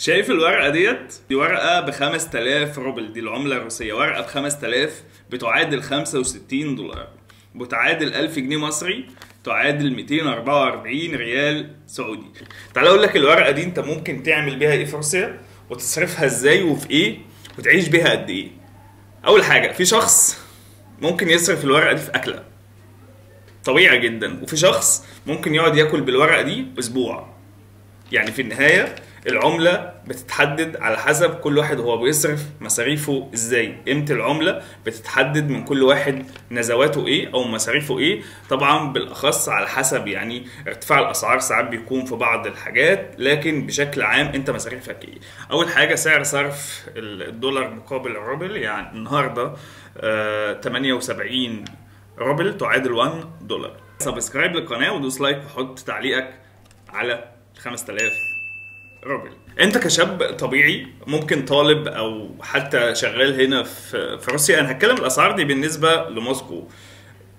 شايف الورقة ديت؟ دي ورقة ب 5000 روبل دي العملة الروسية ورقة ب 5000 بتعادل 65 دولار بتعادل 1000 جنيه مصري تعادل 244 ريال سعودي. تعال أقول لك الورقة دي أنت ممكن تعمل بيها إيه في روسيا؟ وتصرفها إزاي وفي إيه؟ وتعيش بيها قد إيه؟ أول حاجة في شخص ممكن يصرف الورقة دي في أكلة. طبيعي جدا. وفي شخص ممكن يقعد ياكل بالورقة دي أسبوع. يعني في النهاية العملة بتتحدد على حسب كل واحد هو بيصرف مصاريفه إزاي. قيمة العملة بتتحدد من كل واحد نزواته إيه أو مصاريفه إيه. طبعا بالأخص على حسب يعني ارتفاع الأسعار ساعات بيكون في بعض الحاجات لكن بشكل عام أنت مصاريفك إيه. أول حاجة سعر صرف الدولار مقابل الروبل يعني النهاردة آه 78 روبل تعادل 1 دولار. subscribe للقناة ودوس like وحط تعليقك على 5000 روبل انت كشاب طبيعي ممكن طالب أو حتى شغال هنا في روسيا. أنا هتكلم الاسعار دي بالنسبة لموسكو.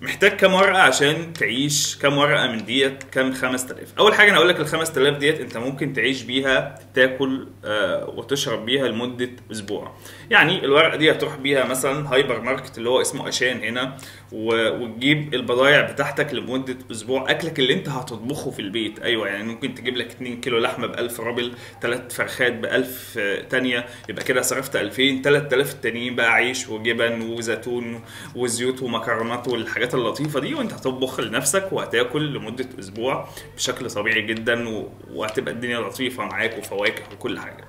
محتاج كام ورقة عشان تعيش كام ورقة من ديت كام 5000 أول حاجة أنا أقول لك ال 5000 ديت أنت ممكن تعيش بيها تاكل آه وتشرب بيها لمدة أسبوع. يعني الورقة دي هتروح بيها مثلا hyper market اللي هو اسمه أشان هنا وتجيب البضايع بتاعتك لمدة أسبوع. أكلك اللي أنت هتطبخه في البيت. أيوه يعني ممكن تجيب لك 2 كيلو لحمة ب 1000 روبل 3 فرخات ب 1000 تانية. يبقى كده صرفت 2000 3000 التانيين بقى عيش وجبن وزيتون وزيوت ومكرونات والحاجات اللطيفة دي وانت هتطبخ لنفسك وهتاكل لمدة أسبوع بشكل طبيعي جدا وهتبقى الدنيا لطيفة معاك وفواكه وكل حاجة.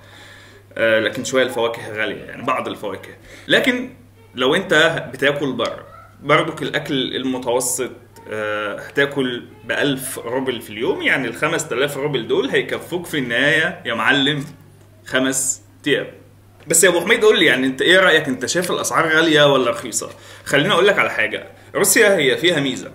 آه، لكن شوية الفواكه غالية يعني بعض الفواكه. لكن لو انت بتاكل بره برضك الأكل المتوسط آه، هتاكل ب 1000 روبل في اليوم يعني ال 5000 روبل دول هيكفوك في النهاية يا معلم خمس أيام. بس يا أبو حميد قول لي يعني انت إيه رأيك؟ انت شايف الأسعار غالية ولا رخيصة؟ خليني أقول لك على حاجة. روسيا هي فيها ميزة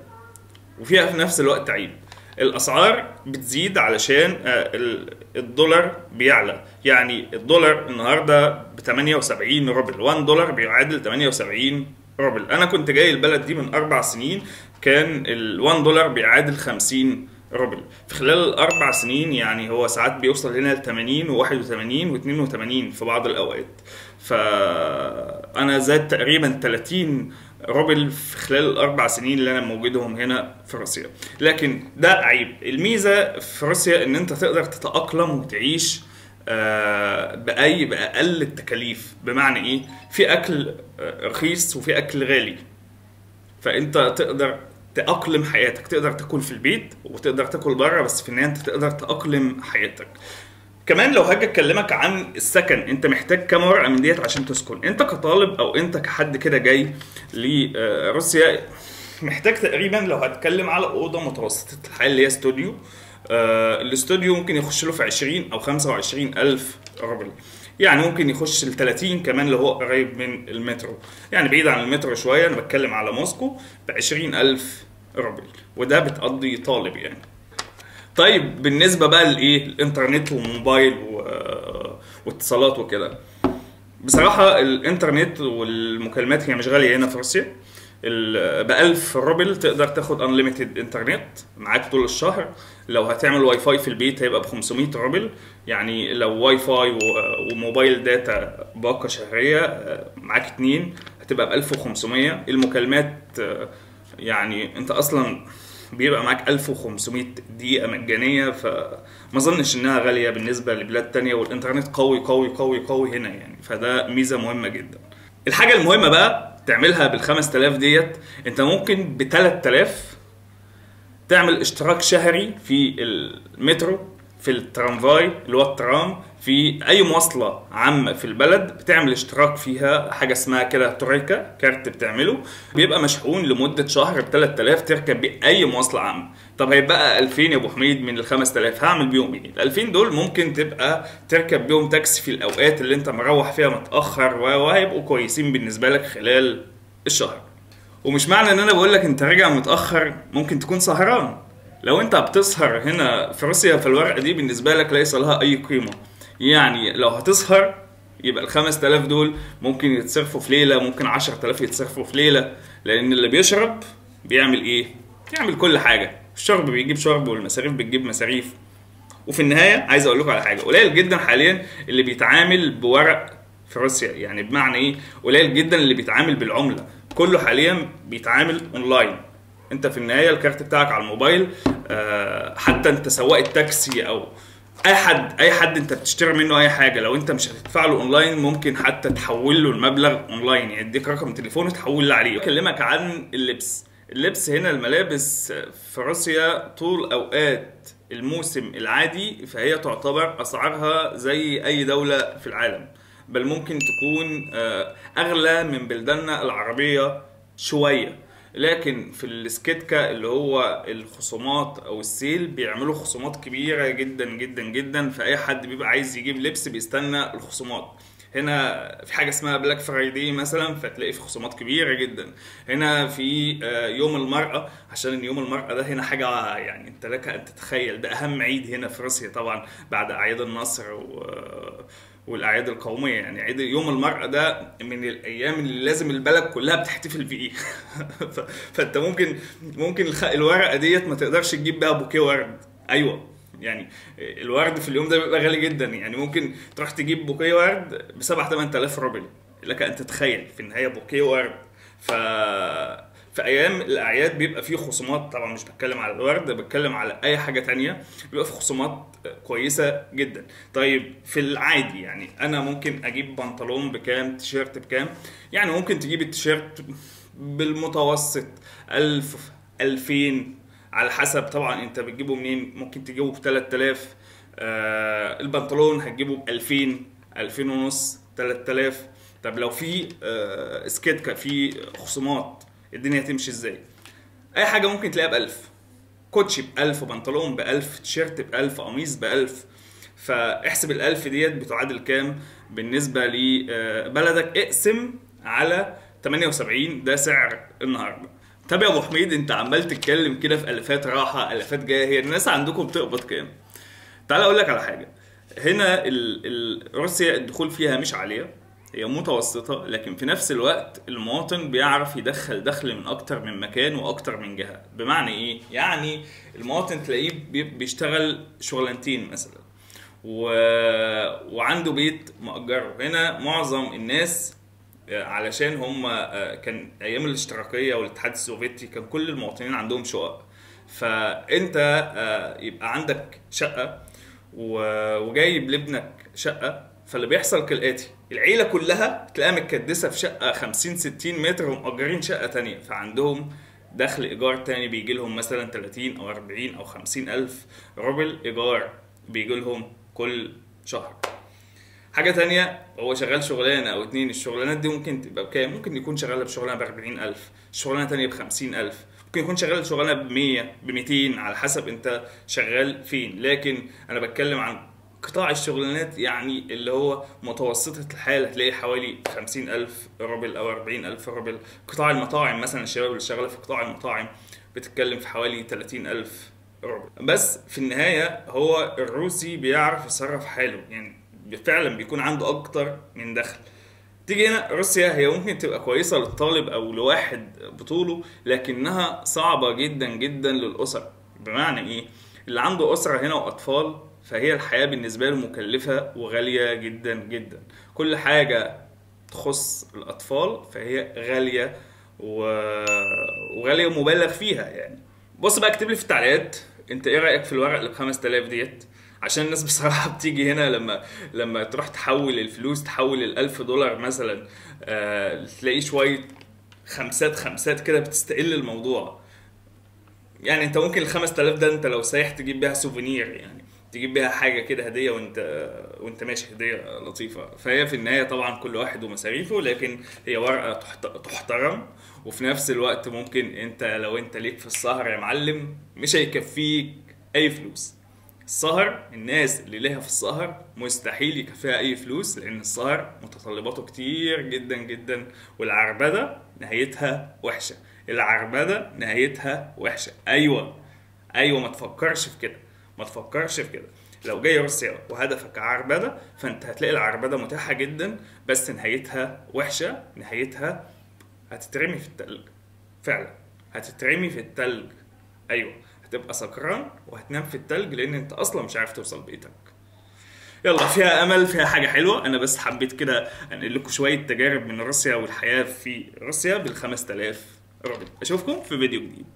وفيها في نفس الوقت عيب الأسعار بتزيد علشان آه، ال- الدولار بيعلى. يعني الدولار النهارده ب 78 روبل 1 دولار بيعادل 78 روبل. أنا كنت جاي البلد دي من أربع سنين كان ال 1 دولار بيعادل 50 روبل في خلال الأربع سنين يعني هو ساعات بيوصل هنا ل 80 و81 و82 في بعض الأوقات. فانا زاد تقريبا 30 روبل في خلال الأربع سنين اللي أنا موجودهم هنا في روسيا. لكن ده عيب. الميزة في روسيا إن أنت تقدر تتأقلم وتعيش آه، بأي بأقل التكاليف. بمعنى إيه؟ في أكل آه، رخيص وفي أكل غالي. فأنت تقدر تأقلم حياتك. تقدر تاكل في البيت وتقدر تاكل بره بس في النهاية انت تقدر تأقلم حياتك. كمان لو هاجي أكلمك عن السكن انت محتاج كام ورقة من ديت عشان تسكن. انت كطالب أو انت كحد كده جاي لروسيا محتاج تقريبا لو هتكلم على أوضة متوسطة الحياة اللي هي استوديو آه، الاستوديو ممكن يخش له في 20 أو 25 ألف روبل يعني ممكن يخش ل 30 كمان لو هو قريب من المترو. يعني بعيد عن المترو شوية أنا بتكلم على موسكو ب 20 روبل وده بتقضي طالب يعني. طيب بالنسبة بقى لإيه؟ الإنترنت وموبايل و... واتصالات وكده. بصراحة الإنترنت والمكالمات هي مش غالية هنا في روسيا. ب 1000 روبل تقدر تاخد unlimited internet معاك طول الشهر. لو هتعمل واي فاي في البيت هيبقى ب 500 روبل. يعني لو واي فاي وموبايل داتا باقة شهرية آه، معاك اتنين هتبقى ب 1500 المكالمات آه، يعني انت أصلا بيبقى معاك 1500 دقيقة مجانية فما اظنش انها غالية بالنسبة لبلاد تانية والإنترنت قوي قوي قوي قوي هنا يعني فده ميزة مهمة جدا. الحاجة المهمة بقى تعملها بال 5000 ديت انت ممكن ب 3000 تعمل اشتراك شهري في المترو في ال трамвай اللي هو الترام في أي مواصلة عامة في البلد بتعمل اشتراك فيها حاجة اسمها كده тройка карт بتعمله. بيبقى مشحون لمدة شهر ب 3000 تركب بيه اي مواصلة عامة. طب هيبقى 2000 يا أبو حميد من ال 5000 هعمل بيهم إيه؟ ال 2000 دول ممكن تبقى تركب بيهم تاكسي في الأوقات اللي أنت مروح فيها متأخر وهيبقوا كويسين بالنسبة لك خلال الشهر. ومش معنى إن أنا بقول لك أنت راجع متأخر ممكن تكون سهران. لو انت بتسهر هنا في روسيا فالورقة دي بالنسبة لك ليس لها أي قيمة. يعني لو هتسهر يبقى ال 5000 دول ممكن يتصرفوا في ليلة ممكن 10000 يتصرفوا في ليلة. لأن اللي بيشرب بيعمل إيه؟ بيعمل كل حاجة. الشرب بيجيب شرب والمصاريف بتجيب مصاريف. وفي النهاية عايز أقول لكم على حاجة. قليل جدا حاليا اللي بيتعامل بورق في روسيا. يعني بمعنى إيه؟ قليل جدا اللي بيتعامل بالعملة. كله حاليا بيتعامل اونلاين انت في النهاية ال card بتاعك على الموبايل آه، حتى انت سواق التاكسي أو اي حد اي حد انت بتشتري منه اي حاجة لو انت مش هتدفع له اونلاين ممكن حتى تحول له المبلغ اونلاين يعني يديك رقم تليفون وتحول له عليه. اكلمك عن اللبس. اللبس هنا الملابس في روسيا طول أوقات الموسم العادي فهي تعتبر أسعارها زي أي دولة في العالم بل ممكن تكون آه، أغلى من بلداننا العربية شوية. لكن في ال скидка اللي هو الخصومات أو ال sale بيعملوا خصومات كبيرة جدا جدا جدا. فأي حد بيبقى عايز يجيب لبس بيستنى الخصومات. هنا في حاجة اسمها Black Friday مثلا فتلاقي في خصومات كبيرة جدا. هنا في آه، يوم المرأة عشان يوم المرأة ده هنا حاجة يعني أنت لك أن تتخيل. ده أهم عيد هنا في روسيا طبعا بعد أعياد النصر و والأعياد القومية. يعني عيد يوم المرأة ده من الأيام اللي لازم البلد كلها بتحتفل فيه ف- فأنت ممكن ممكن الورقة ديت ما تقدرش تجيب بيها بوكيه ورد. أيوه. يعني الورد في اليوم ده بيبقى غالي جدا. يعني ممكن تروح تجيب بوكيه ورد ب 7 8000 روبل لك أن تتخيل في النهاية بوكيه ورد. ف في أيام الأعياد بيبقى فيه خصومات طبعا مش بتكلم على الورد بتكلم على أي حاجة تانية بيبقى في خصومات كويسة جدا. طيب في العادي يعني أنا ممكن أجيب بنطلون بكام تيشيرت بكام؟ يعني ممكن تجيب التيشيرت بالمتوسط 1000 2000 على حسب طبعا أنت بتجيبه منين ممكن تجيبه ب 3000 آه البنطلون هتجيبه ب 2000 2000 ونص 3000 طب لو في آه سكيتكا في خصومات الدنيا هتمشي إزاي. أي حاجة ممكن تلاقيها ب 1000 كوتشي ب 1000 بنطلون ب 1000 تيشيرت ب 1000 قميص ب 1000 فاحسب ال 1000 ديت بتعادل كام بالنسبة لبلدك اقسم على 78 ده سعر النهارده. طب يا أبو حميد أنت عمال تتكلم كده في الافات راحة الافات جاية. هي الناس عندكم بتقبض كام؟ تعال أقول لك على حاجة. هنا ال... ال... روسيا الدخول فيها مش عالية. هي متوسطة لكن في نفس الوقت المواطن بيعرف يدخل دخل من أكتر من مكان وأكتر من جهة. بمعنى إيه؟ يعني المواطن تلاقيه بي- بيشتغل شغلانتين مثلا و... وعنده بيت مأجره. هنا معظم الناس آه، علشان هم آه، كان أيام الاشتراكية والاتحاد السوفيتي كان كل المواطنين عندهم شقق. فأنت آه، يبقى عندك شقة و- وجايب لابنك شقة فاللي بيحصل كالآتي العيلة كلها تلاقيها متكدسة في شقة 50 60 متر ومأجرين شقة تانية. فعندهم دخل إيجار تاني بيجي لهم مثلا 30 أو 40 أو 50 ألف روبل إيجار بيجي لهم كل شهر. حاجة تانية هو شغال شغلانة أو اتنين الشغلانات دي ممكن تبقى بكام؟ ممكن يكون شغال بشغلانة بأربعين ألف شغلانة تانية بخمسين ألف. ممكن يكون شغال شغلانة بمية بميتين على حسب أنت شغال فين. لكن أنا بتكلم عن قطاع الشغلانات يعني اللي هو متوسطة الحال هتلاقي حوالي خمسين ألف روبل أو أربعين ألف روبل قطاع المطاعم مثلا الشباب اللي شغالة في قطاع المطاعم بتتكلم في حوالي 30 ألف روبل بس في النهاية هو الروسي بيعرف يصرف حاله يعني فعلا بيكون عنده أكتر من دخل. تيجي هنا روسيا هي ممكن تبقى كويسة للطالب أو لواحد بطوله لكنها صعبة جدا جدا للأسر بمعنى إيه؟ اللي عنده أسرة هنا وأطفال فهي الحياة بالنسبة له مكلفة وغالية جدا جدا. كل حاجة تخص الأطفال فهي غالية و... وغالية مبالغ فيها يعني. بص بقى اكتب لي في التعليقات انت إيه رأيك في الورق اللي ب 5000 ديت؟ عشان الناس بصراحة بتيجي هنا لما لما تروح تحول الفلوس تحول ال 1000 دولار مثلا آه تلاقي شوية خمسات خمسات كده بتستقل الموضوع. يعني انت ممكن ال 5000 ده انت لو سايح تجيب بيها سوفينير يعني. تجيب بيها حاجة كده هدية وانت وانت ماشي هدية لطيفة. فهي في النهاية طبعا كل واحد ومصاريفه لكن هي ورقة تحت- تحترم. وفي نفس الوقت ممكن انت لو انت ليك في السهر يا معلم مش هيكفيك أي فلوس. السهر الناس اللي ليها في السهر مستحيل يكفيها أي فلوس لأن السهر متطلباته كتير جدا جدا. والعربدة نهايتها وحشة. العربدة نهايتها وحشة. أيوه. أيوه ما تفكرش في كده. ما تفكرش في كده. لو جاي روسيا وهدفك عربدة فأنت هتلاقي العربدة متاحة جدا بس نهايتها وحشة نهايتها هتترمي في التلج. فعلا هتترمي في التلج. أيوه هتبقى سكران وهتنام في التلج لأن أنت أصلا مش عارف توصل بيتك يلا فيها أمل فيها حاجة حلوة. أنا بس حبيت كده أنقل لكم شوية تجارب من روسيا والحياة في روسيا بال 5000 روبل أشوفكم في فيديو جديد.